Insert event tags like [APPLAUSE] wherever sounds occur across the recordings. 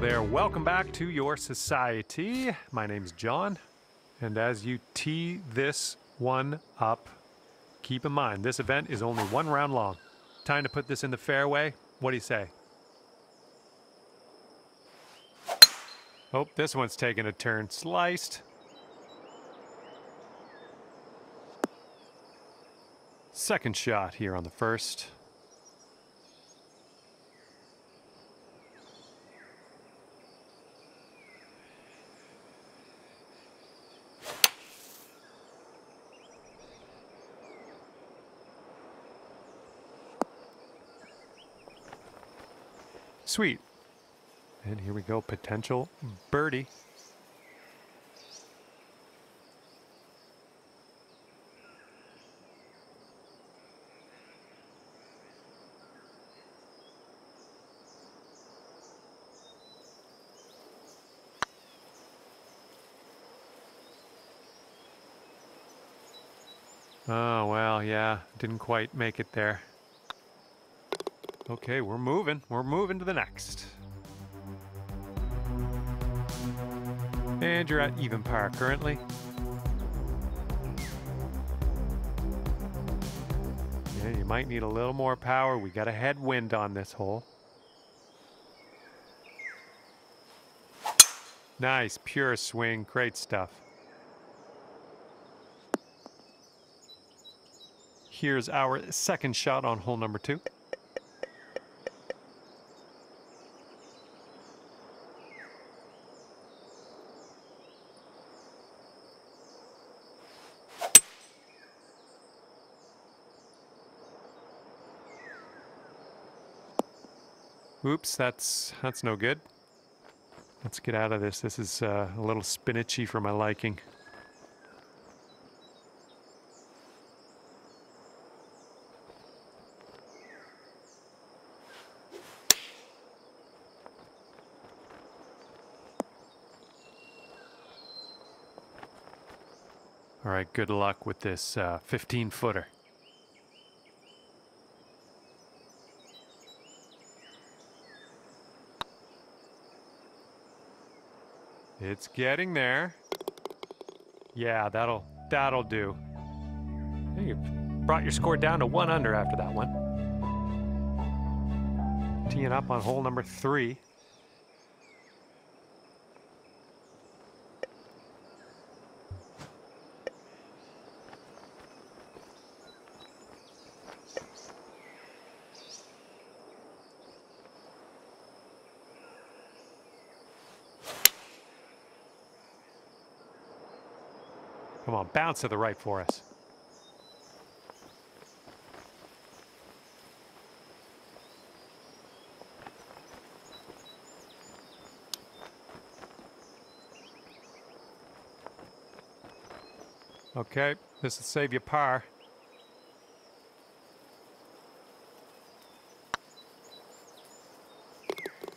There. Welcome back to your society. My name's John. And as you tee this one up, keep in mind this event is only one round long. Time to put this in the fairway. What do you say? Oh, this one's taking a turn. Sliced. Second shot here on the first. Sweet. And here we go, potential birdie. Oh, well, yeah, didn't quite make it there. Okay, we're moving. We're moving to the next. And you're at even par currently. Yeah, you might need a little more power. We got a headwind on this hole. Nice, pure swing. Great stuff. Here's our second shot on hole number two. Oops, that's that's no good. Let's get out of this. This is uh, a little spinachy for my liking. All right, good luck with this uh, It's getting there. Yeah, that'll that'll do. You brought your score down to one under after that one. Teeing up on hole number three. Come on, bounce to the right for us. Okay, this will save you par.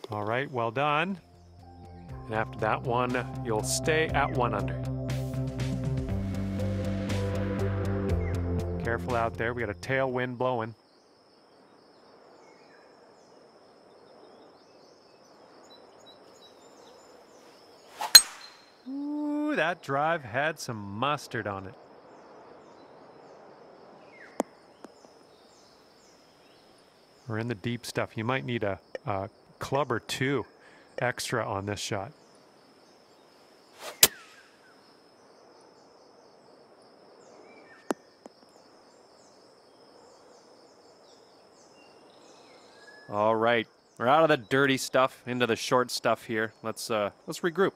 All right, well done. And after that one, you'll stay at one under. Careful out there. We got a tailwind blowing. Ooh, that drive had some mustard on it. We're in the deep stuff. You might need a, a club or two extra on this shot. All right, we're out of the dirty stuff into the short stuff here. Let's uh, let's regroup.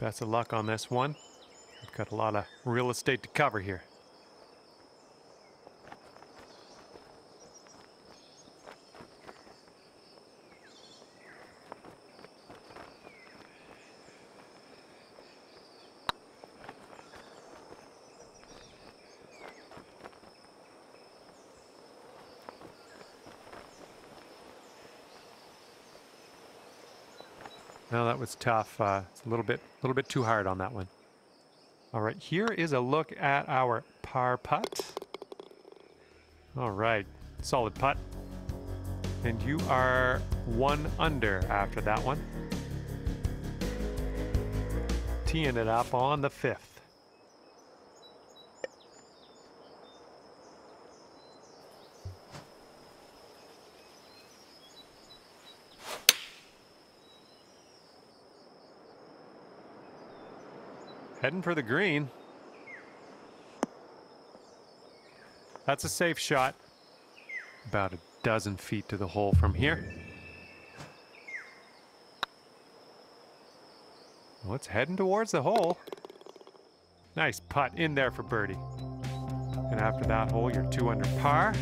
Best of luck on this one. We've got a lot of real estate to cover here. No, that was tough. Uh, it's a little bit, a little bit too hard on that one. All right, here is a look at our par putt. All right, solid putt. And you are one under after that one. Teeing it up on the fifth. Heading for the green. That's a safe shot. About a dozen feet to the hole from here. Well, it's heading towards the hole. Nice putt in there for birdie. And after that hole, you're two under par.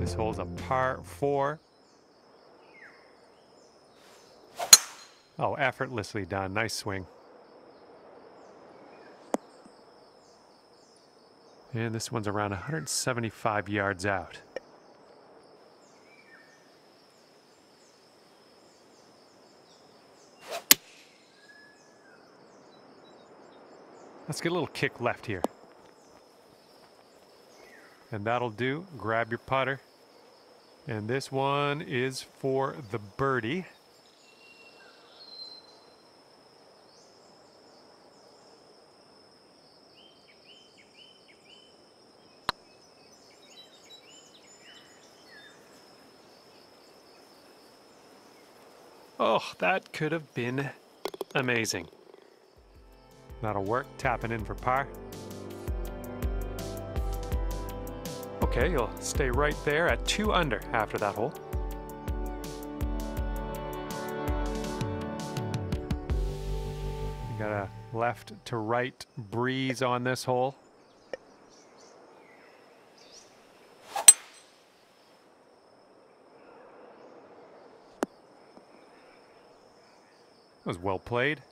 This hole's a par four. Oh, effortlessly done. Nice swing. And this one's around 175 yards out. Let's get a little kick left here. And that'll do. Grab your putter. And this one is for the birdie. Oh, that could have been amazing. That'll work. Tapping in for par. Okay, you'll stay right there at two under after that hole. You got a left to right breeze on this hole. That was well played.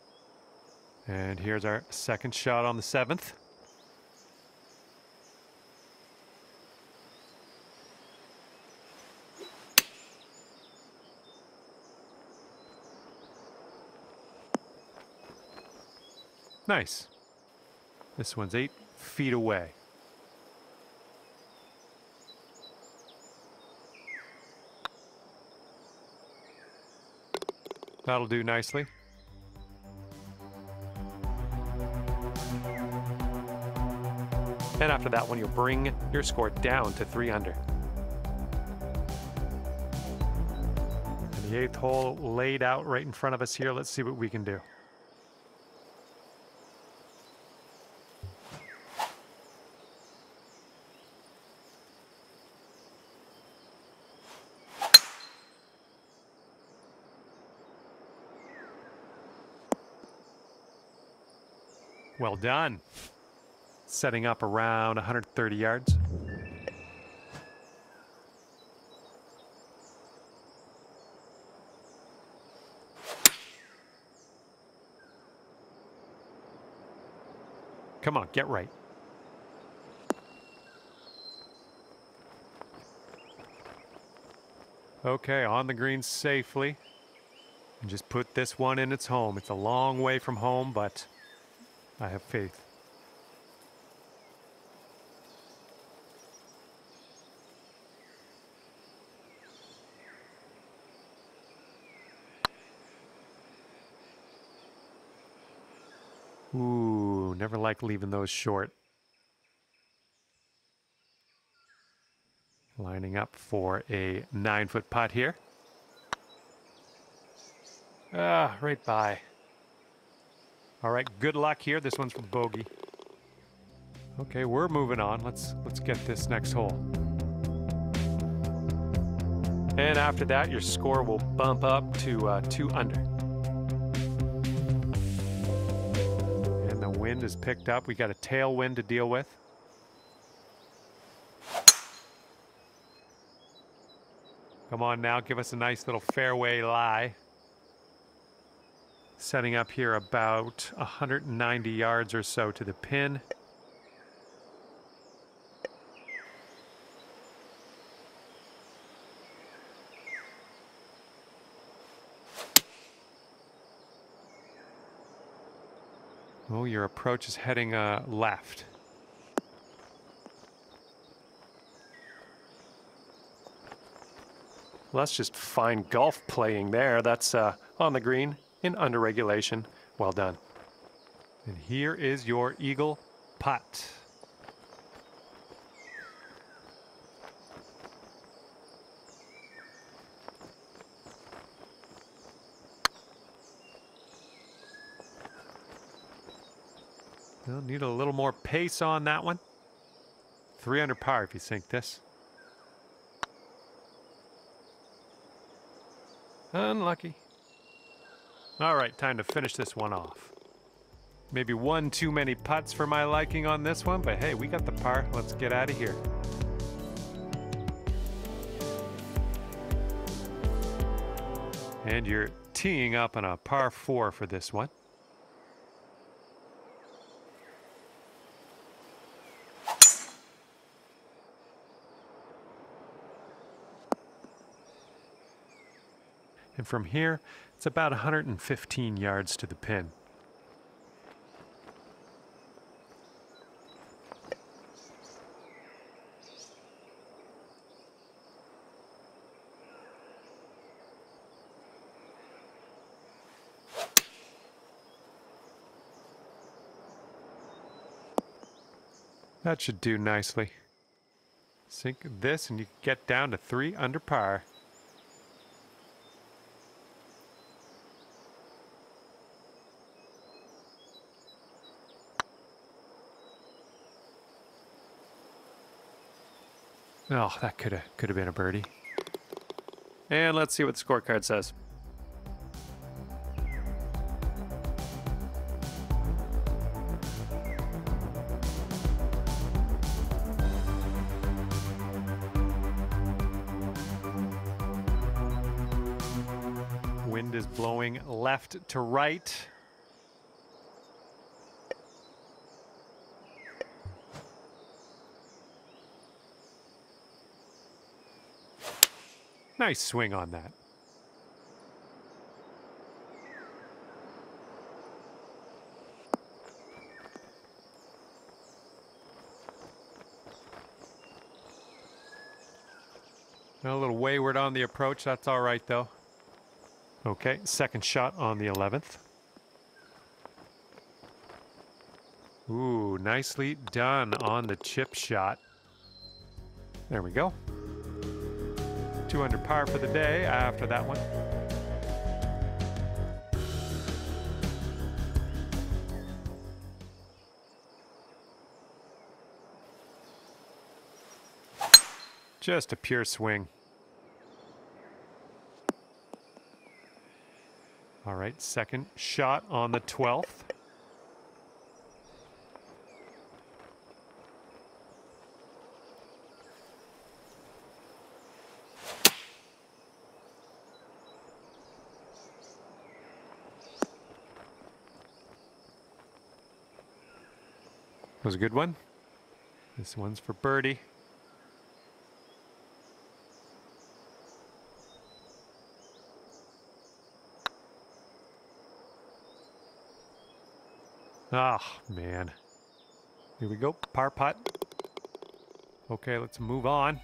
And here's our second shot on the seventh. Nice. This one's eight feet away. That'll do nicely. And after that one, you'll bring your score down to three under. And the eighth hole laid out right in front of us here. Let's see what we can do. Well done. Setting up around 130 yards. Come on, get right. Okay, on the green safely. And just put this one in its home. It's a long way from home, but I have faith. Ooh, never like leaving those short. Lining up for a nine foot putt here. Ah, right by. All right, good luck here. This one's from Bogey. Okay, we're moving on. Let's let's get this next hole. And after that, your score will bump up to uh, two under. Is picked up. We got a tailwind to deal with. Come on now, give us a nice little fairway lie setting up here about 190 yards or so to the pin. Oh, your approach is heading uh, left. That's just fine golf playing there. That's uh, on the green in under regulation. Well done. And here is your eagle putt. You'll need a little more pace on that one. Three under par if you sink this. Unlucky. All right, time to finish this one off. Maybe one too many putts for my liking on this one, but hey, we got the par. Let's get out of here. And you're teeing up on a par four for this one. And from here, it's about 115 yards to the pin. That should do nicely. Sink this and you get down to three under par. Oh, that could have could have been a birdie. And let's see what the scorecard says. Wind is blowing left to right. Nice swing on that. A little wayward on the approach. That's all right, though. Okay, second shot on the 11th. Ooh, nicely done on the chip shot. There we go. Two under par for the day after that one. Just a pure swing. All right, second shot on the 12th. Was a good one. This one's for birdie. Ah, man. Here we go. Par putt. Okay, let's move on.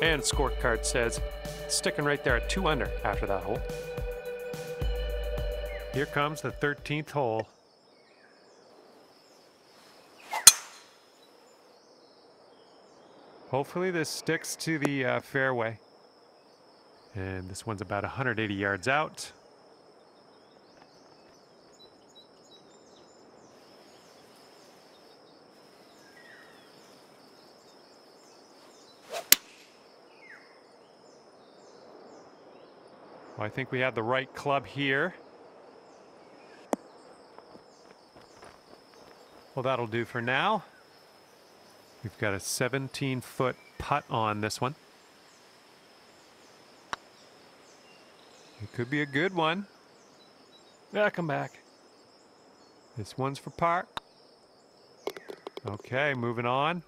And scorecard says sticking right there at two under after that hole. Here comes the 13th hole. Hopefully this sticks to the uh, fairway. And this one's about 180 yards out. Well, I think we have the right club here. Well, that'll do for now. We've got a 17 foot putt on this one. It could be a good one. Yeah, come back. This one's for par. Okay, moving on.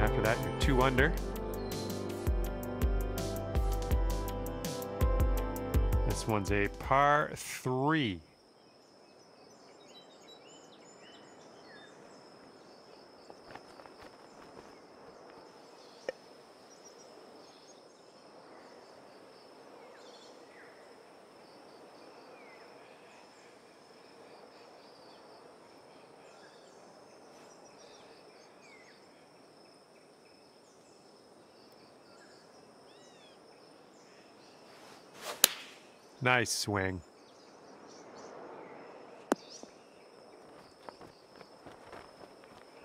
After that, you're two under. This one's a par three. Nice swing.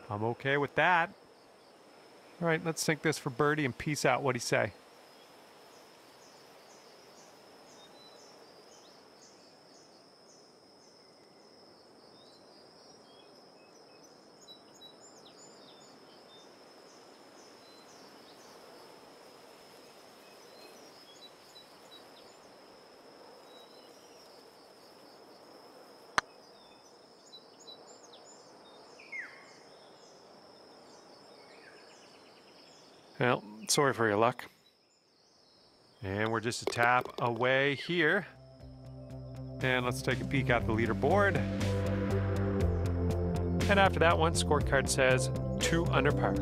I'm okay with that. All right, let's sink this for birdie and peace out. What do you say? Well, sorry for your luck. And we're just a tap away here. And let's take a peek at the leaderboard. And after that one, scorecard says two under par.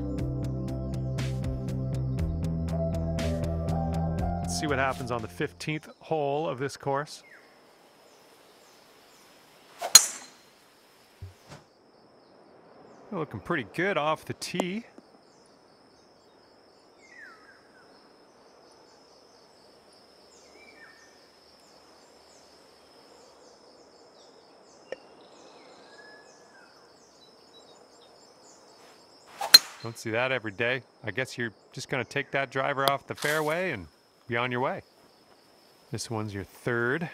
Let's see what happens on the 15th hole of this course. Looking pretty good off the tee. Don't see that every day. I guess you're just going to take that driver off the fairway and be on your way. This one's your third.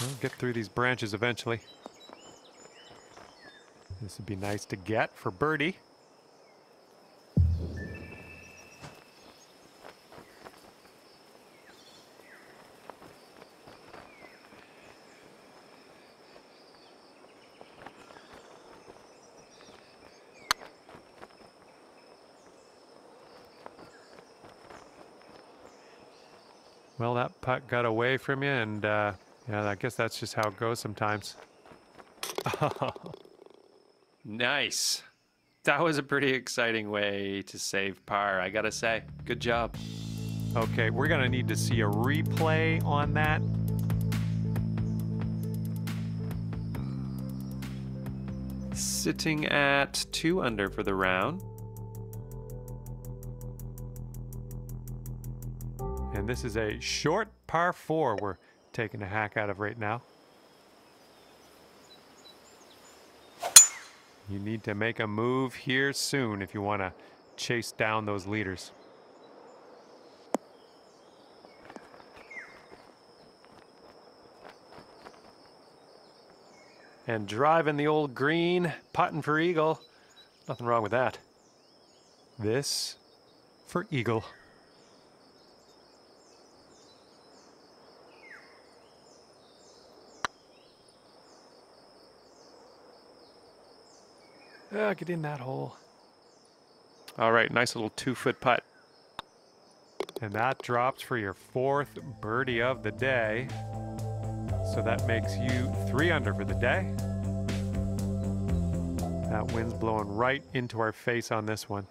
We'll get through these branches eventually. This would be nice to get for birdie. Well, that putt got away from you, and uh, yeah, I guess that's just how it goes sometimes. [LAUGHS] Nice. That was a pretty exciting way to save par, I gotta say. Good job. Okay, we're gonna need to see a replay on that. Sitting at two under for the round. And this is a short par four we're taking a hack out of right now. You need to make a move here soon if you want to chase down those leaders. And driving the old green, putting for eagle. Nothing wrong with that. This for eagle. Ah, get in that hole. All right, nice little two foot putt. And that drops for your fourth birdie of the day. So that makes you three under for the day. That wind's blowing right into our face on this one.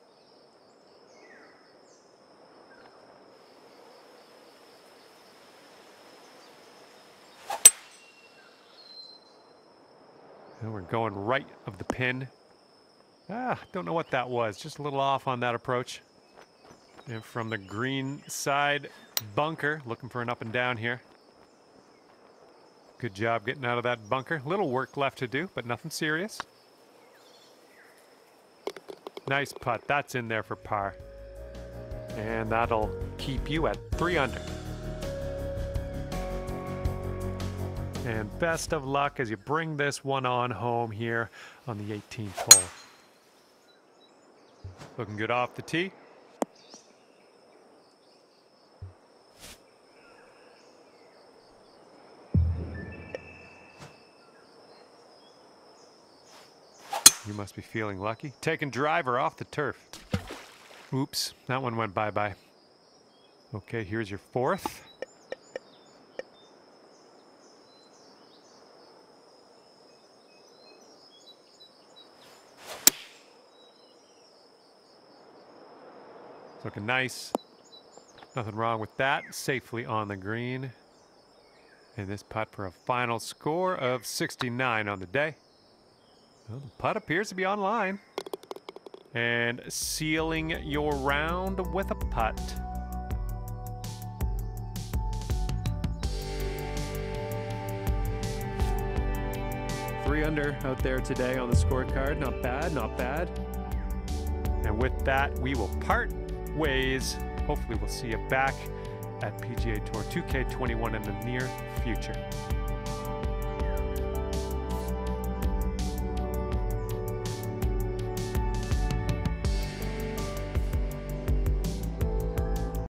And we're going right of the pin. Ah, don't know what that was. Just a little off on that approach. And from the green side bunker, looking for an up and down here. Good job getting out of that bunker. Little work left to do, but nothing serious. Nice putt. That's in there for par. And that'll keep you at three under. And best of luck as you bring this one on home here on the 18th hole. Looking good off the tee. You must be feeling lucky. Taking driver off the turf. Oops, that one went bye bye. Okay, here's your fourth. Looking nice. Nothing wrong with that. Safely on the green. And this putt for a final score of 69 on the day. Well, the putt appears to be online. And sealing your round with a putt. Three under out there today on the scorecard. Not bad, not bad. And with that, we will part ways. Hopefully, we'll see you back at PGA Tour 2K21 in the near future.